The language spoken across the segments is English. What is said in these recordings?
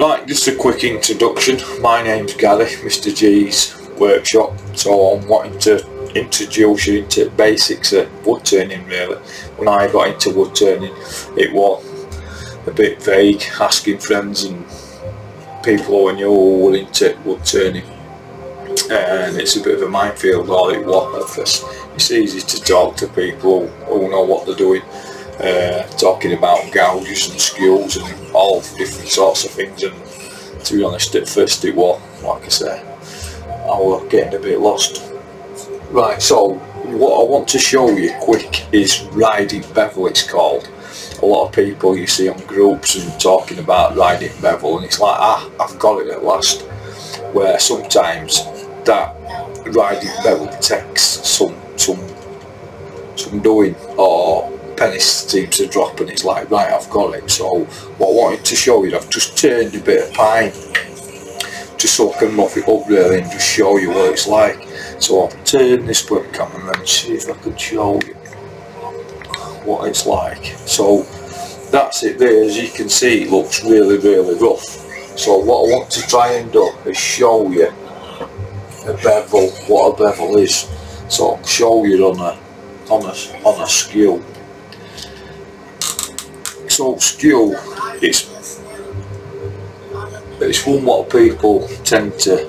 Right, just a quick introduction. My name's Gary, Mr G's workshop. So I'm wanting to introduce you into basics of wood turning really. When I got into wood turning it was a bit vague, asking friends and people who knew were into wood turning. And it's a bit of a minefield all it was at first. It's easy to talk to people who know what they're doing uh, talking about gouges and skews and all different sorts of things. And to be honest at first it was like I say I was getting a bit lost. Right so what I want to show you quick is riding bevel it's called. A lot of people you see on groups and talking about riding bevel and it's like ah I've got it at last. Where sometimes that riding bevel takes some some some doing or penny seems to drop and it's like right I've got it. So what I wanted to show you I've just turned a bit of pine just so I can muff it up really and just show you what it's like. So I'll turn this webcam and then see if I can show you what it's like. So that's it there. As you can see it looks really really rough. So what I want to try and do is show you a bevel what a bevel is. So I'll show you on a on a on a skew so skew it's it's one what people tend to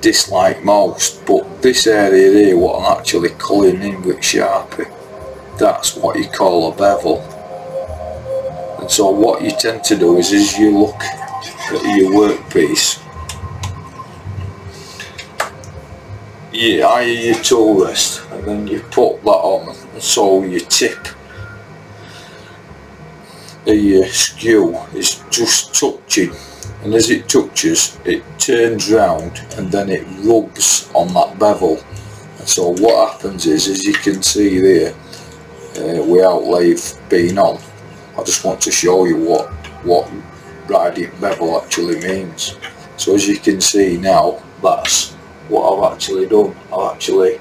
dislike most but this area here what I'm actually culling in with Sharpie that's what you call a bevel. And so what you tend to do is as you look at your workpiece. Yeah, I your tool rest and then you put that on and so you tip the uh, skew is just touching. And as it touches it turns round and then it rubs on that bevel. And so what happens is as you can see there uh, without lathe being on I just want to show you what what riding bevel actually means. So as you can see now that's what I've actually done. I've actually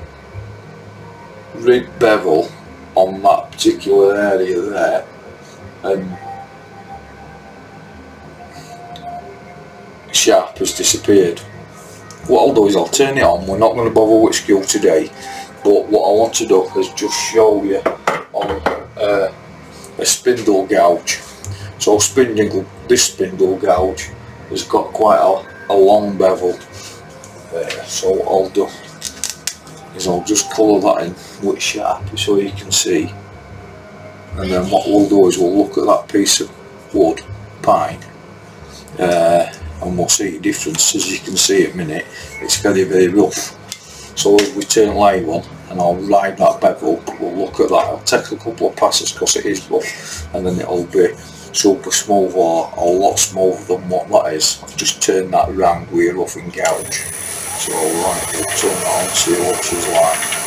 rid bevel on that particular area there and sharp has disappeared. What I'll do is I'll turn it on, we're not going to bother with skew today, but what I want to do is just show you on uh, a spindle gouge. So spindle, this spindle gouge has got quite a, a long bevel there, so I'll do is I'll just colour that in with sharp so you can see and then what we'll do is we'll look at that piece of wood, pine, uh, and we'll see the difference. As you can see at minute, it's very, very rough. So as we turn lathe on, and I'll ride that bevel, we'll look at that. I'll take a couple of passes because it is rough, and then it'll be super smooth or a lot smoother than what that is. I've just turned that around with a roughing gouge. So right, we'll turn that on, see what she's like.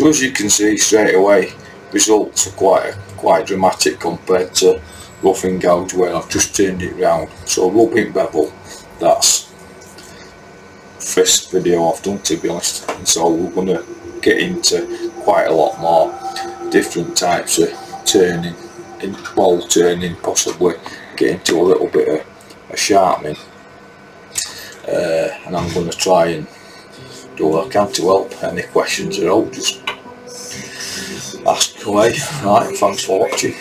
So as you can see straight away, results are quite quite dramatic compared to roughing gouge where I've just turned it round. So rubbing bevel, that's first video I've done to be honest. And so we're going to get into quite a lot more different types of turning, in ball turning, possibly get into a little bit of a sharpening. Uh, and I'm going to try and do what I can to help. Any questions at all, just ask away. Right, thanks for watching.